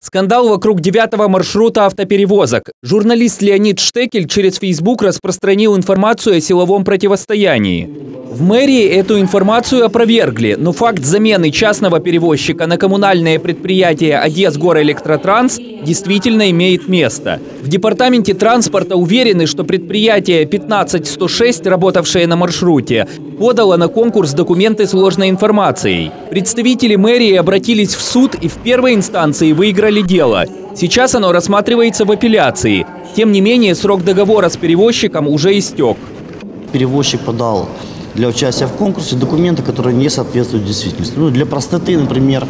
Скандал вокруг девятого маршрута автоперевозок. Журналист Леонид Штекель через Facebook распространил информацию о силовом противостоянии. В мэрии эту информацию опровергли, но факт замены частного перевозчика на коммунальное предприятие Одесгорэлектротранс действительно имеет место. В департаменте транспорта уверены, что предприятие 15106, работавшее на маршруте, подало на конкурс документы с ложной информацией. Представители мэрии обратились в суд и в первой инстанции выиграли дело. Сейчас оно рассматривается в апелляции. Тем не менее, срок договора с перевозчиком уже истек. Перевозчик подал для участия в конкурсе документы, которые не соответствуют действительности. Ну, для простоты, например,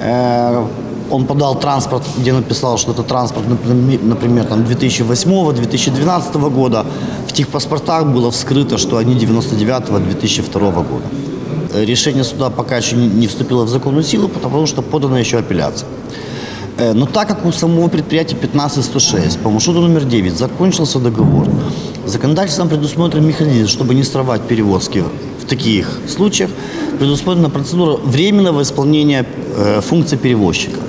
э, он подал транспорт, где написал, что это транспорт, например, там 2008-2012 года. В тех паспортах было вскрыто, что они 99-2002 года. Решение суда пока еще не вступило в законную силу, потому что подана еще апелляция. Э, но так как у самого предприятия 15106 по маршруту номер 9 закончился договор, законодательством предусмотрен механизм, чтобы не срывать перевозки в таких случаях, предусмотрена процедура временного исполнения э, функций перевозчика.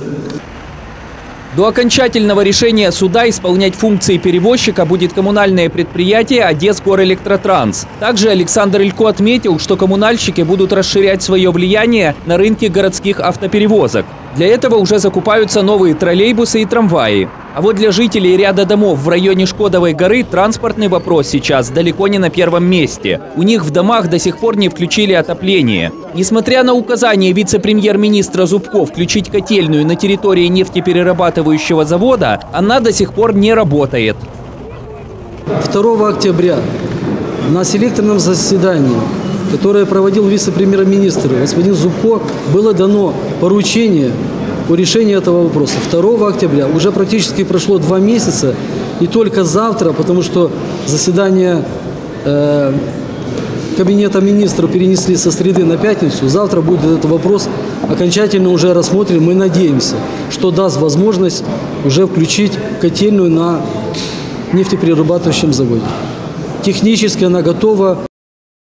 До окончательного решения суда исполнять функции перевозчика будет коммунальное предприятие «Одесгорэлектротранс». Также Александр Илько отметил, что коммунальщики будут расширять свое влияние на рынке городских автоперевозок. Для этого уже закупаются новые троллейбусы и трамваи. А вот для жителей ряда домов в районе Шкодовой горы транспортный вопрос сейчас далеко не на первом месте. У них в домах до сих пор не включили отопление. Несмотря на указание вице-премьер-министра Зубко включить котельную на территории нефтеперерабатывающего завода, она до сих пор не работает. 2 октября на селекторном заседании которое проводил вице-премьер-министр господин Зубко, было дано поручение по решению этого вопроса 2 октября. Уже практически прошло два месяца, и только завтра, потому что заседание э, Кабинета министров перенесли со среды на пятницу, завтра будет этот вопрос окончательно уже рассмотрен. Мы надеемся, что даст возможность уже включить котельную на нефтеперерабатывающем заводе. Технически она готова.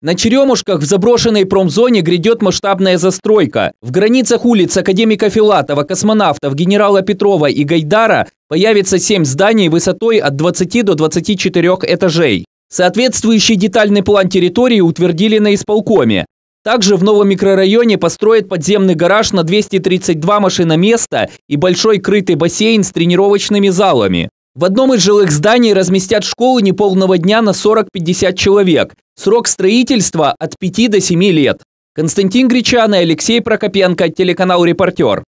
На Черемушках в заброшенной промзоне грядет масштабная застройка. В границах улиц Академика Филатова, космонавтов, генерала Петрова и Гайдара появится 7 зданий высотой от 20 до 24 этажей. Соответствующий детальный план территории утвердили на исполкоме. Также в новом микрорайоне построят подземный гараж на 232 машиноместа и большой крытый бассейн с тренировочными залами. В одном из жилых зданий разместят школу неполного дня на 40-50 человек. Срок строительства от 5 до 7 лет. Константин Гречан и Алексей Прокопенко, телеканал «Репортер».